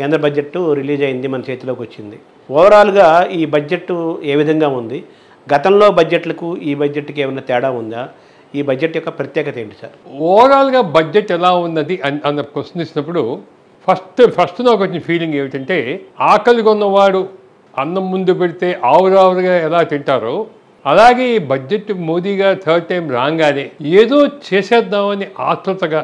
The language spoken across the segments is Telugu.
కేంద్ర బడ్జెట్ రిలీజ్ అయింది మన చేతిలోకి వచ్చింది. ఓవరాల్గా ఈ బడ్జెట్ ఏ విధంగా ఉంది? గతంలో బడ్జెట్లకు ఈ బడ్జెట్కి ఏమైనా తేడా ఉందా? ఈ బడ్జెట్ యొక్క ప్రత్యేకత ఏంటి సార్? ఓవరాల్గా బడ్జెట్ ఎలా ఉన్నది అన్- అన్న క్వశ్చన్ ఇచ్చినప్పుడు ఫస్ట్ ఫస్ట్ నాకు వచ్చిన ఫీలింగ్ ఏమిటంటే ఆకలి కొన్నవాడు అన్నం ముందు పెడితే ఆవురావురుగా ఎలా తింటారో అలాగే ఈ బడ్జెట్ మోదీగా థర్డ్ టైం రాగానే ఏదో చేసేద్దామని ఆతృతగా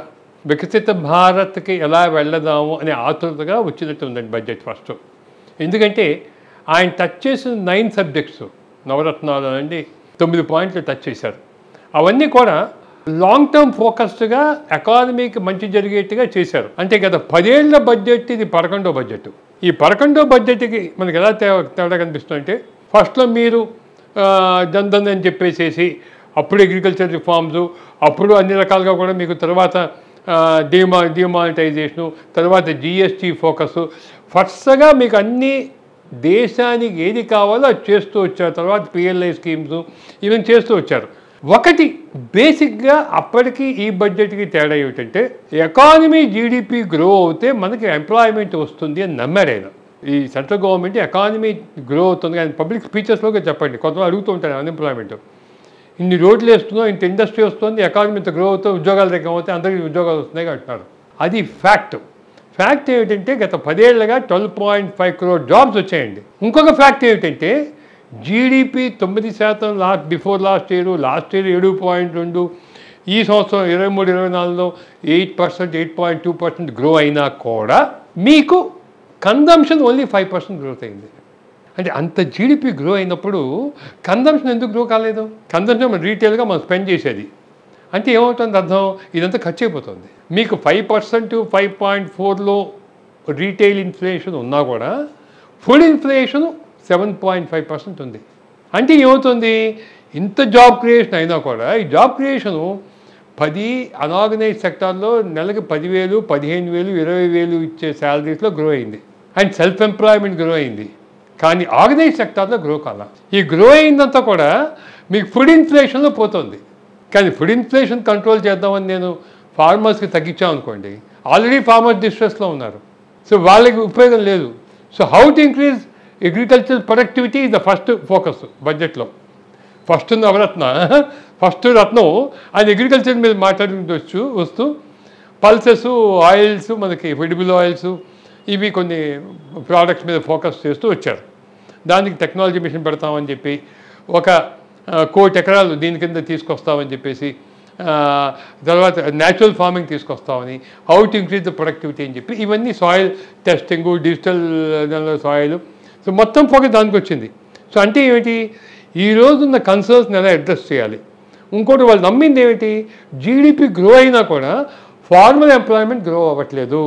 వికసిత భారత్కి ఎలా వెళ్ళదాము అనే ఆతురతగా వచ్చినట్టు ఉందండి బడ్జెట్ ఫస్ట్. ఎందుకంటే ఆయన టచ్ చేసిన నైన్ సబ్జెక్ట్స్ నవరత్నాలు అండి తొమ్మిది పాయింట్లు టచ్ చేశారు. అవన్నీ కూడా లాంగ్ టర్మ్ ఫోకస్డ్గా ఎకానమీకి మంచి జరిగేట్టుగా చేశారు. అంటే గత పదేళ్ళ బడ్జెట్ ఇది పదకొండో బడ్జెట్ ఈ పదకొండో బడ్జెట్కి మనకి ఎలా తే తేడా కనిపిస్తుందంటే ఫస్ట్లో మీరు ఆ, అని చెప్పేసేసి అప్పుడు అగ్రికల్చర్ రిఫార్మ్స్ అప్పుడు అన్ని రకాలుగా కూడా మీకు తర్వాత డిమా డిమానిటైజేషను తర్వాత జిఎస్టీ ఫోకస్ ఫస్ట్గా మీకు అన్ని దేశానికి ఏది కావాలో అది చేస్తూ వచ్చారు. తర్వాత పిఎల్ఐ స్కీమ్స్ ఇవన్నీ చేస్తూ వచ్చారు. ఒకటి బేసిక్గా అప్పటికి ఈ బడ్జెట్కి తేడా ఏమిటంటే ఎకానమీ జీడిపి గ్రో అవుతే మనకి ఎంప్లాయ్మెంట్ వస్తుంది అని నమ్మారు ఆయన. ఈ సెంట్రల్ గవర్నమెంట్ ఎకానమీ గ్రో అవుతుంది. కానీ పబ్లిక్ స్పీచెస్లోకి చెప్పండి. కొంతమంది అడుగుతూ ఉంటారు అన్ఎంప్లాయ్మెంట్ ఇన్ని రోడ్లు వేస్తున్నాం ఇంత ఇండస్ట్రీ వస్తుంది ఎకానమీ ఇంత గ్రో అవుతుంది ఉద్యోగాలు దగ్గర అవుతాయి అందరికీ ఉద్యోగాలు వస్తున్నాయి అంటున్నారు. అది ఫ్యాక్ట్ ఫ్యాక్ట్ ఏమిటంటే గత పదేళ్ళుగా twelve point five crore jobs వచ్చాయండి. ఇంకొక ఫ్యాక్ట్ ఏమిటంటే జీడిపి తొమ్మిది శాతం last before last year last year ఏడు పాయింట్ రెండు ఈ సంవత్సరం ఇరవై మూడు ఇరవై నాలుగులో eight percent eight point two percent grow అయినా కూడా మీకు consumption only five percent growth అయింది. అంటే అంత జీడిపి గ్రో అయినప్పుడు కన్జంప్షన్ ఎందుకు గ్రో కాలేదు? కన్జంప్షన్ మనం రీటైల్గా మనం స్పెండ్ చేసేది. అంటే ఏమవుతుంది అర్థం? ఇదంతా ఖర్చు అయిపోతుంది. మీకు ఫైవ్ పర్సెంట్ ఫైవ్ పాయింట్ ఫోర్లో రీటైల్ ఇన్ఫ్లేషన్ ఉన్నా కూడా food inflation seven point five percent ఉంది. అంటే ఏమవుతుంది? ఇంత జాబ్ క్రియేషన్ అయినా కూడా ఈ జాబ్ క్రియేషను పది అనార్గనైజ్ సెక్టార్లో నెలకి పదివేలు పదిహేను వేలు ఇరవై వేలు ఇచ్చే శాలరీస్లో గ్రో అయింది. అండ్ సెల్ఫ్ ఎంప్లాయ్మెంట్ గ్రో అయింది. కానీ ఆర్గనైజ్ సెక్టార్లో గ్రో కాల? ఈ గ్రో అయిందంతా కూడా మీకు ఫుడ్ ఇన్ఫ్లేషన్లో పోతుంది. కానీ ఫుడ్ ఇన్ఫ్లేషన్ కంట్రోల్ చేద్దామని నేను ఫార్మర్స్కి తగ్గించామనుకోండి ఆల్రెడీ ఫార్మర్స్ డిస్ట్రెస్లో ఉన్నారు. సో వాళ్ళకి ఉపయోగం లేదు. So how to increase agriculture productivity is the first focus బడ్జెట్లో ఫస్ట్ నవరత్న ఫస్ట్ రత్నం ఆయన అగ్రికల్చర్ మీద మాట్లాడుతూ వస్తూ పల్సెస్ ఆయిల్స్ మనకి ఫెడిబుల్ ఆయిల్స్ ఇవి కొన్ని ప్రోడక్ట్స్ మీద ఫోకస్ చేస్తూ వచ్చారు. దానికి టెక్నాలజీ మిషన్ పెడతామని చెప్పి ఒక కోటి ఎకరాలు దీని కింద తీసుకొస్తామని చెప్పేసి తర్వాత న్యాచురల్ ఫార్మింగ్ తీసుకొస్తామని how to increase the productivity అని చెప్పి ఇవన్నీ soil testing digital soil so మొత్తం ఫోకస్ దానికి వచ్చింది. సో అంటే ఏమిటి? ఈ రోజున్న కన్సర్న్స్ని ఎలా అడ్రస్ చేయాలి? ఇంకోటి వాళ్ళు నమ్మింది ఏమిటి? జీడిపి గ్రో అయినా కూడా ఫార్మల్ ఎంప్లాయ్మెంట్ గ్రో అవ్వట్లేదు.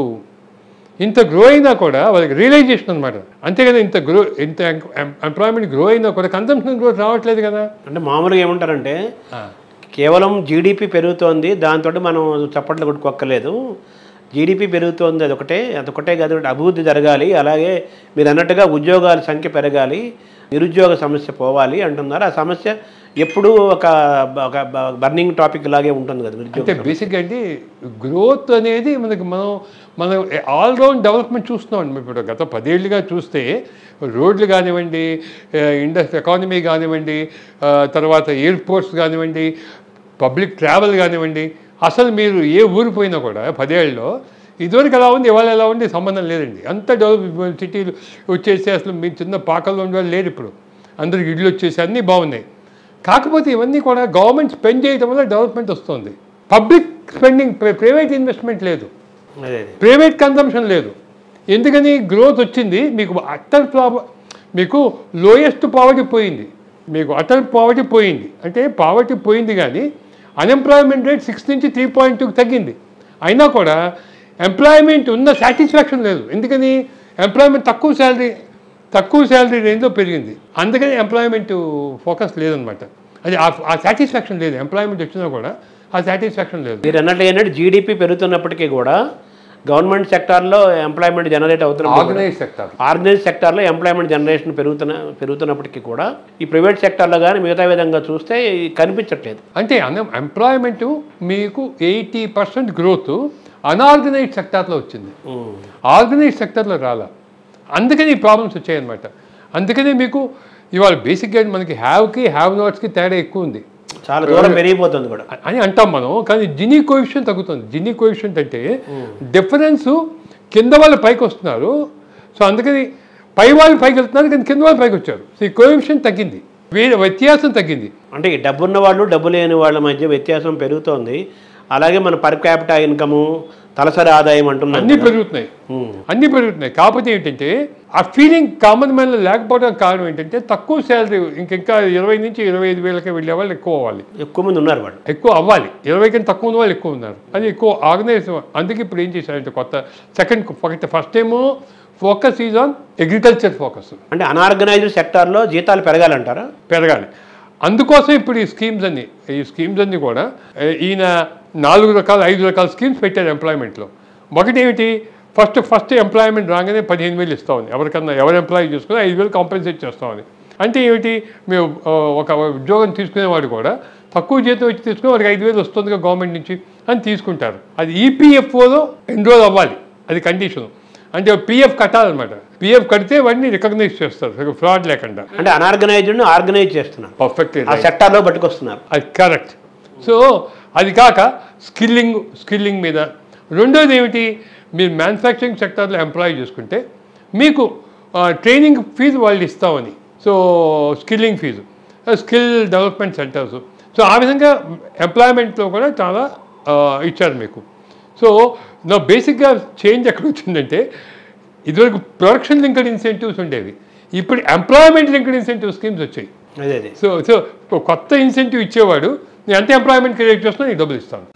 ఇంత గ్రో అయినా కూడా వాళ్ళకి రియలైజేషన్ అనమాట అంతే కదా ఇంత గ్రో ఇంత ఎంప్లాయ్మెంట్ గ్రో అయినా కూడా కన్సంప్షన్ గ్రోత్ రావట్లేదు కదా. అంటే మామూలుగా ఏమంటారంటే కేవలం జీడిపి పెరుగుతోంది దాంతో మనం చప్పట్లు కొట్టుకోక్కర్లేదు. జీడిపి పెరుగుతోంది అదొకటే అదొకటే కాదు అభివృద్ధి జరగాలి అలాగే మీరు అన్నట్టుగా ఉద్యోగాల సంఖ్య పెరగాలి నిరుద్యోగ సమస్య పోవాలి అంటున్నారు. ఆ సమస్య ఎప్పుడూ ఒక ఒక బర్నింగ్ టాపిక్ లాగే ఉంటుంది కదా అంటే బేసిక్గా అంటే గ్రోత్ అనేది మనకి మనం మనం ఆల్రౌండ్ డెవలప్మెంట్ చూస్తున్నాం అండి. ఇప్పుడు గత పదేళ్ళుగా చూస్తే రోడ్లు కానివ్వండి ఇండస్ట్రీ ఎకానమీ కానివ్వండి తర్వాత ఎయిర్పోర్ట్స్ కానివ్వండి పబ్లిక్ ట్రావెల్ కానివ్వండి అసలు మీరు ఏ ఊరు పోయినా కూడా పదేళ్ళలో ఇదివరకు ఎలా ఉంది ఇవాళ ఎలా ఉంది సంబంధం లేదండి. అంత డెవలప్ సిటీలు వచ్చేసి అసలు మీ చిన్న పాకల్లో ఉండే వాళ్ళు లేరు ఇప్పుడు. అందరికి ఇళ్ళు వచ్చేసి అన్నీ బాగున్నాయి. కాకపోతే ఇవన్నీ కూడా గవర్నమెంట్ స్పెండ్ చేయడం వల్ల డెవలప్మెంట్ వస్తుంది. పబ్లిక్ స్పెండింగ్ ప్రైవేట్ ఇన్వెస్ట్మెంట్ లేదు. ప్రైవేట్ కన్సంప్షన్ లేదు. ఎందుకని గ్రోత్ వచ్చింది మీకు అటల్ ప్రాబ మీకు లోయెస్ట్ పావర్టీ పోయింది. మీకు అటల్ పావర్టీ పోయింది. అంటే పావర్టీ పోయింది కానీ అన్ఎంప్లాయ్మెంట్ రేట్ సిక్స్ నుంచి త్రీ పాయింట్ టూకి తగ్గింది. అయినా కూడా ఎంప్లాయ్మెంట్ ఉన్న సాటిస్ఫాక్షన్ లేదు. ఎందుకని? ఎంప్లాయ్మెంట్ తక్కువ శాలరీ తక్కువ శాలరీ రేంజ్లో పెరిగింది. అందుకని ఎంప్లాయ్మెంట్ ఫోకస్ లేదనమాట. అది ఆ- సాటిస్ఫాక్షన్ లేదు. ఎంప్లాయ్మెంట్ వచ్చినా కూడా ఆ సాటిస్ఫాక్షన్ లేదు. మీరు అన్నట్లు ఏంటంటే జీడిపి పెరుగుతున్నప్పటికీ కూడా గవర్నమెంట్ సెక్టార్లో ఎంప్లాయ్మెంట్ జనరేట్ అవుతున్న ఆర్గనైజ్ సెక్టర్ ఆర్గనైజ్ సెక్టార్లో ఎంప్లాయ్మెంట్ జనరేషన్ పెరుగుతున్న పెరుగుతున్నప్పటికీ కూడా ఈ ప్రైవేట్ సెక్టార్లో కానీ మిగతా విధంగా చూస్తే కనిపించట్లేదు. అంటే ఎంప్లాయ్మెంట్ మీకు ఎయిటీ పర్సెంట్ గ్రోత్ అనార్గనైజ్డ్ సెక్టార్లో వచ్చింది. ఆర్గనైజ్ సెక్టర్లో రాలా. అందుకని ఈ ప్రాబ్లమ్స్ వచ్చాయన్నమాట. అందుకనే మీకు ఇవాళ బేసిక్గా మనకి హ్యావ్కి హ్యావ్ నాట్స్కి తేడా ఎక్కువ ఉంది. చాలా దూరం పెరిగిపోతుంది కూడా. అని అంటాం మనం కానీ జినీ కోఎఫిషియన్ తగ్గుతుంది. జినీ కోఎఫిషియన్ అంటే డిఫరెన్స్ కింద వాళ్ళు పైకి వస్తున్నారు. సో అందుకని పై వాళ్ళు పైకి వెళ్తున్నారు కానీ కింద వాళ్ళు పైకి వచ్చారు. సో ఈ కోఎఫిషియన్ తగ్గింది. వీళ్ళ వ్యత్యాసం తగ్గింది. అంటే ఈ డబ్బున్న వాళ్ళు డబ్బు లేని వాళ్ళ మధ్య వ్యత్యాసం పెరుగుతోంది. అలాగే మన పర్ క్యాపిటా ఇన్కము తలసరి ఆదాయం అంటున్నాం అన్నీ పెరుగుతున్నాయి. అన్నీ పెరుగుతున్నాయి. కాకపోతే ఏంటంటే ఆ ఫీలింగ్ కామన్ మ్యాన్లో లేకపోవడం కారణం ఏంటంటే తక్కువ శాలరీ ఇంకింకా ఇరవై నుంచి ఇరవై ఐదు వేలకి వెళ్ళే వాళ్ళు ఎక్కువ అవ్వాలి. ఎక్కువ మంది ఉన్నారు వాళ్ళు. ఎక్కువ అవ్వాలి. ఇరవై కంటే తక్కువ ఉన్న వాళ్ళు ఎక్కువ ఉన్నారు. అది ఎక్కువ ఆర్గనైజ్ అందుకే ఇప్పుడు ఏం చేశారంటే కొత్త సెకండ్ ఫస్ట్ ఫస్ట్ ఏమో focus is on agriculture focus అంటే అనార్గనైజ్డ్ సెక్టార్లో జీతాలు పెరగాలంటారా? పెరగాలి. అందుకోసం ఇప్పుడు ఈ స్కీమ్స్ అన్ని ఈ స్కీమ్స్ అన్ని కూడా ఈయన నాలుగు రకాల ఐదు రకాల స్కీమ్స్ పెట్టారు ఎంప్లాయ్మెంట్లో ఒకటి ఏమిటి ఫస్ట్ ఫస్ట్ ఎంప్లాయ్మెంట్ రాగానే పదిహేను వేలు ఇస్తామని ఎవరికన్నా ఎవరు ఎంప్లాయ్ చేసుకుని ఐదు వేలు కాంపెన్సేట్ చేస్తామని అంటే ఏమిటి? మేము ఒక ఉద్యోగం తీసుకునేవాడు కూడా తక్కువ జీతం వచ్చి తీసుకుని వాడికి ఐదు వేలు వస్తుంది గవర్నమెంట్ నుంచి అని తీసుకుంటారు. అది ఈపీఎఫ్ఓలో ఎన్రోల్ అవ్వాలి. అది కండిషన్ అంటే పిఎఫ్ కట్టాలన్నమాట. పిఎఫ్ కడితే వాడిని రికగ్నైజ్ చేస్తారు. ఫ్రాడ్ లేకుండా. అంటే అనార్గనైజ్డ్ను ఆర్గనైజ్ చేస్తున్నారు. పర్ఫెక్ట్ ఆ సెక్టార్లో పట్టుకొస్తున్నారు. అది కరెక్ట్ సో అది కాక స్కిల్లింగ్ స్కిల్లింగ్ మీద. రెండోది ఏమిటి? మీరు మ్యానుఫ్యాక్చరింగ్ సెక్టార్లో ఎంప్లాయ్ చేసుకుంటే మీకు ట్రైనింగ్ ఫీజు వాళ్ళు ఇస్తామని. So skilling fees skill development centres so ఆ విధంగా ఎంప్లాయ్మెంట్లో కూడా చాలా ఇచ్చారు మీకు. సో నా బేసిక్గా చేంజ్ ఎక్కడ వచ్చిందంటే ఇదివరకు ప్రొడక్షన్ లింక్డ్ ఇన్సెంటివ్స్ ఉండేవి. ఇప్పుడు ఎంప్లాయ్మెంట్ లింక్డ్ ఇన్సెంటివ్ స్కీమ్స్ వచ్చాయి. అదే అదే. సో సో కొత్త ఇన్సెంటివ్ ఇచ్చేవాడు నేను ఎంత ఎంప్లాయ్మెంట్ క్రియేట్ చేస్తున్నా నీకు డబ్బులు ఇస్తాను.